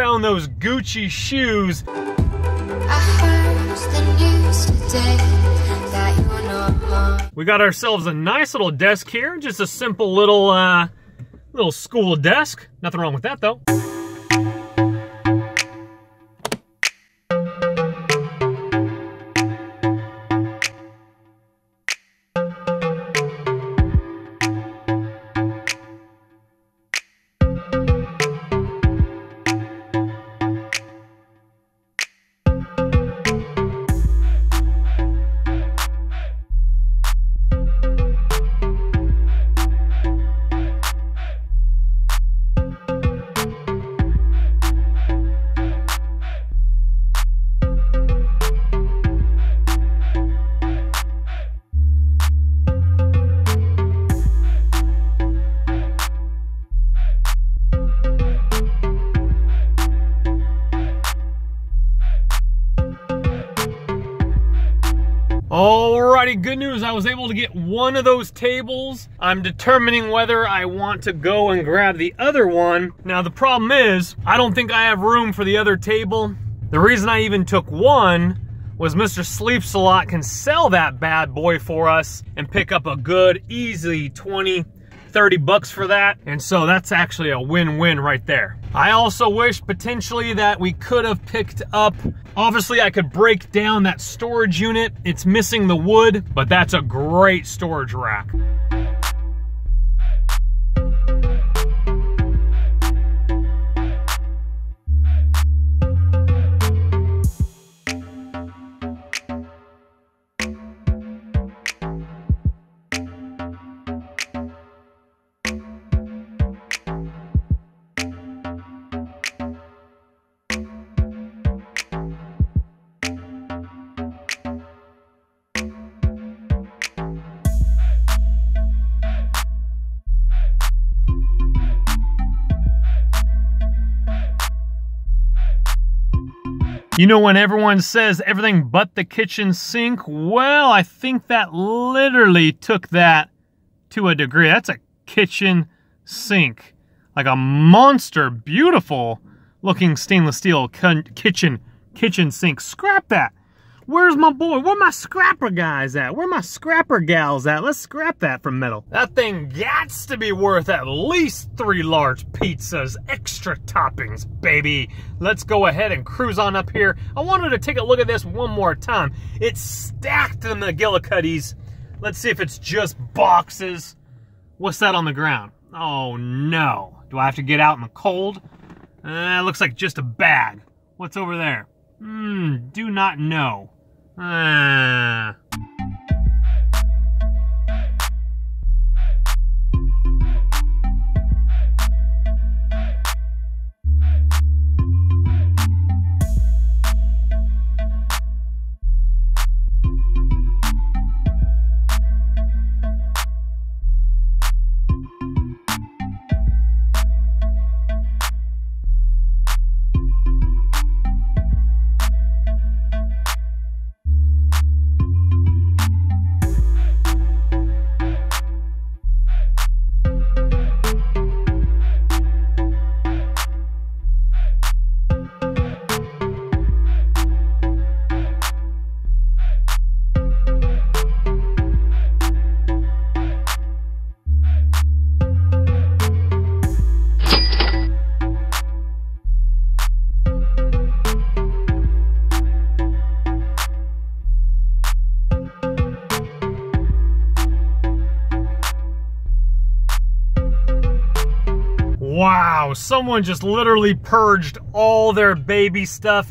found those Gucci shoes. We got ourselves a nice little desk here, just a simple little, uh, little school desk. Nothing wrong with that though. Alrighty, good news. I was able to get one of those tables. I'm determining whether I want to go and grab the other one. Now, the problem is, I don't think I have room for the other table. The reason I even took one was Mr. Sleeps a Lot can sell that bad boy for us and pick up a good, easy 20, 30 bucks for that. And so that's actually a win-win right there. I also wish potentially that we could have picked up, obviously I could break down that storage unit. It's missing the wood, but that's a great storage rack. You know when everyone says everything but the kitchen sink? Well, I think that literally took that to a degree. That's a kitchen sink. Like a monster, beautiful looking stainless steel kitchen kitchen sink. Scrap that. Where's my boy? Where my scrapper guys at? Where my scrapper gals at? Let's scrap that from metal. That thing gots to be worth at least three large pizzas, extra toppings, baby. Let's go ahead and cruise on up here. I wanted to take a look at this one more time. It's stacked in the McGillicuddies. Let's see if it's just boxes. What's that on the ground? Oh no. Do I have to get out in the cold? Uh, looks like just a bag. What's over there? Hmm, do not know. Ah. Wow, someone just literally purged all their baby stuff.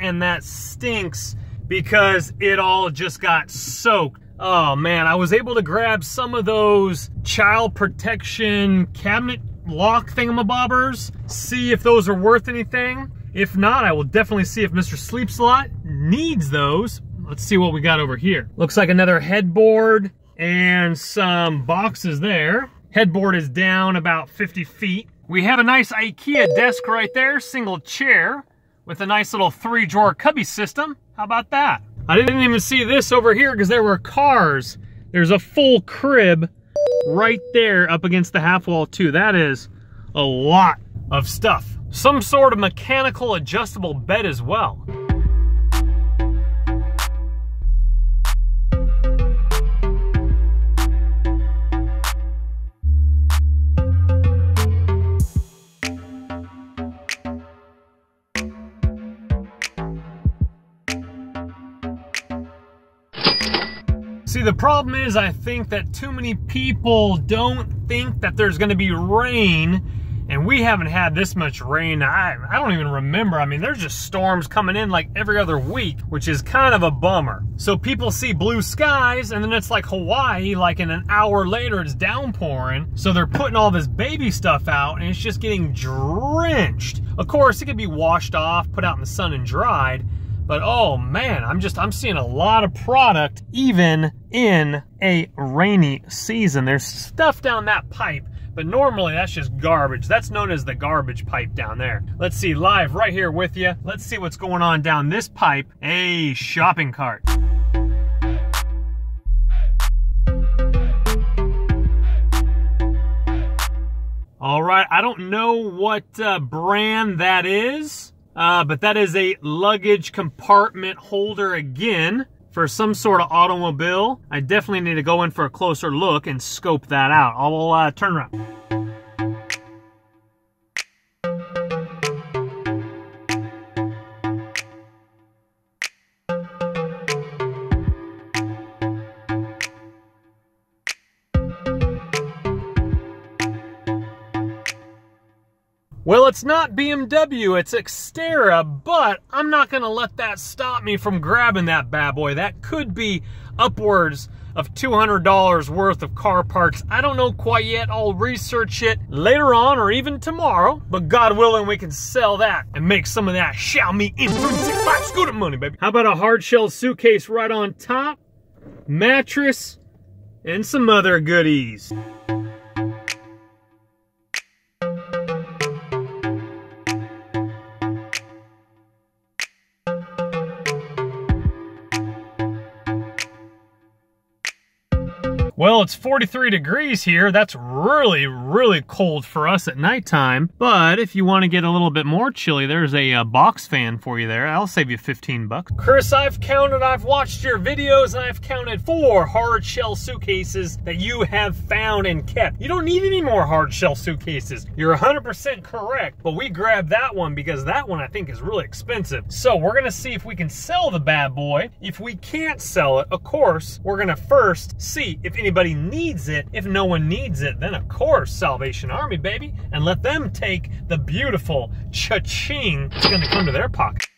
And that stinks because it all just got soaked. Oh man, I was able to grab some of those child protection cabinet lock thingamabobbers, see if those are worth anything. If not, I will definitely see if Mr. Sleeps Lot needs those. Let's see what we got over here. Looks like another headboard. and some boxes there. Headboard is down about 50 feet. We have a nice IKEA desk right there, single chair, with a nice little three drawer cubby system. How about that? I didn't even see this over here because there were cars. There's a full crib right there up against the half wall too. That is a lot of stuff. Some sort of mechanical adjustable bed as well. See, the problem is I think that too many people don't think that there's gonna be rain and we haven't had this much rain. I, I don't even remember. I mean, there's just storms coming in like every other week, which is kind of a bummer. So people see blue skies and then it's like Hawaii, like in an hour later it's downpouring. So they're putting all this baby stuff out and it's just getting drenched. Of course, it could be washed off, put out in the sun and dried, but oh man, I'm just, I'm seeing a lot of product even in a rainy season. There's stuff down that pipe, but normally that's just garbage. That's known as the garbage pipe down there. Let's see, live right here with you. Let's see what's going on down this pipe. A shopping cart. All right, I don't know what uh, brand that is. Uh, but that is a luggage compartment holder again for some sort of automobile. I definitely need to go in for a closer look and scope that out. I'll uh, turn around. Well, it's not BMW, it's Xterra, but I'm not gonna let that stop me from grabbing that bad boy. That could be upwards of $200 worth of car parts. I don't know quite yet. I'll research it later on or even tomorrow. But God willing, we can sell that and make some of that Xiaomi intrinsic five scooter money, baby. How about a hard shell suitcase right on top, mattress, and some other goodies. It's 43 degrees here. That's really, really cold for us at nighttime. But if you want to get a little bit more chilly, there's a, a uh, box fan for you there. I'll save you 15 bucks. Chris, I've counted, I've watched your videos, and I've counted four hard shell suitcases that you have found and kept. You don't need any more hard shell suitcases. You're 100% correct, but we grabbed that one because that one I think is really expensive. So we're gonna see if we can sell the bad boy. If we can't sell it, of course, we're gonna first see if any needs it. If no one needs it, then of course Salvation Army, baby. And let them take the beautiful cha-ching that's gonna come to their pocket.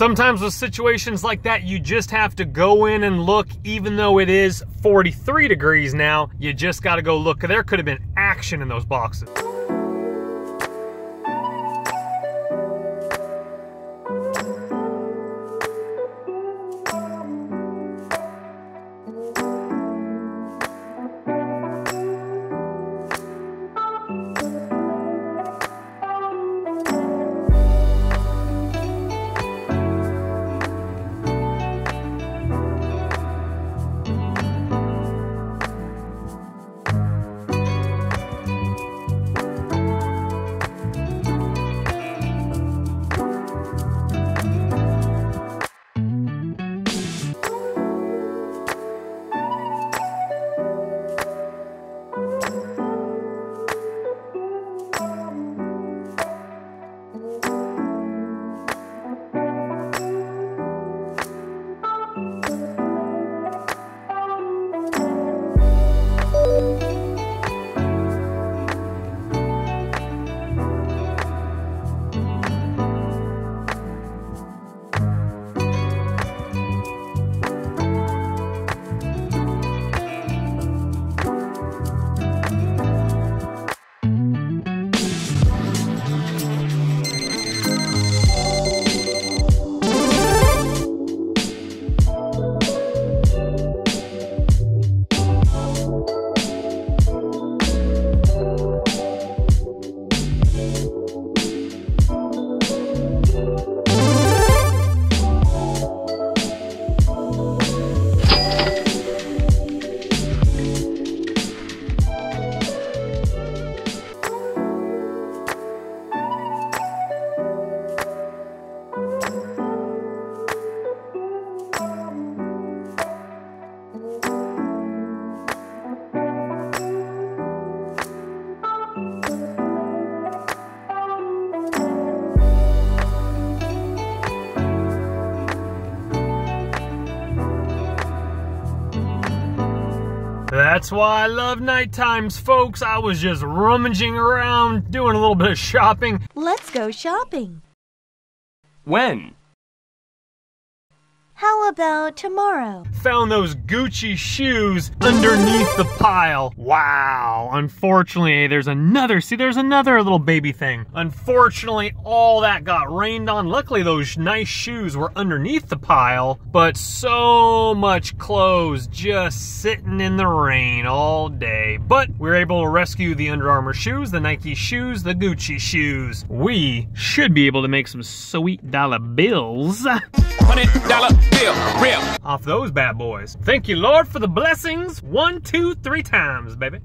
Sometimes with situations like that, you just have to go in and look, even though it is 43 degrees now, you just gotta go look. There could have been action in those boxes. That's why I love night times, folks. I was just rummaging around, doing a little bit of shopping. Let's go shopping. When? How about tomorrow? Found those Gucci shoes underneath the pile. Wow. Unfortunately, there's another, see, there's another little baby thing. Unfortunately, all that got rained on. Luckily, those nice shoes were underneath the pile, but so much clothes just sitting in the rain all day. But we were able to rescue the Under Armour shoes, the Nike shoes, the Gucci shoes. We should be able to make some sweet dollar bills. Hundred dollar bill, real. off those bad boys. Thank you, Lord, for the blessings. One, two, three times, baby.